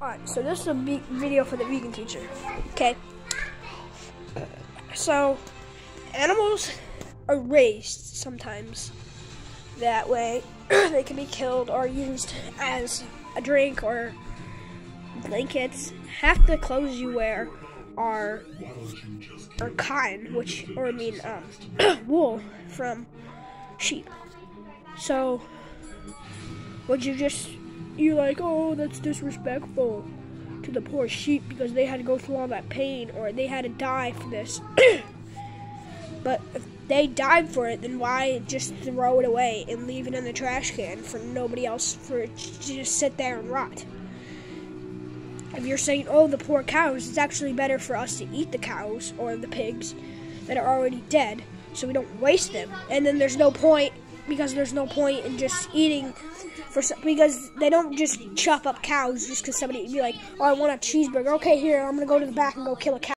Alright, so this is a video for the vegan teacher. Okay. So, animals are raised sometimes that way. they can be killed or used as a drink or blankets. Half the clothes you wear are are cotton, which or I mean um, wool from sheep. So, would you just you're like, oh, that's disrespectful to the poor sheep because they had to go through all that pain or they had to die for this. but if they died for it, then why just throw it away and leave it in the trash can for nobody else for it to just sit there and rot? If you're saying, oh, the poor cows, it's actually better for us to eat the cows or the pigs that are already dead so we don't waste them. And then there's no point because there's no point in just eating for because they don't just chop up cows just because somebody be like, oh, I want a cheeseburger. Okay, here I'm gonna go to the back and go kill a cow.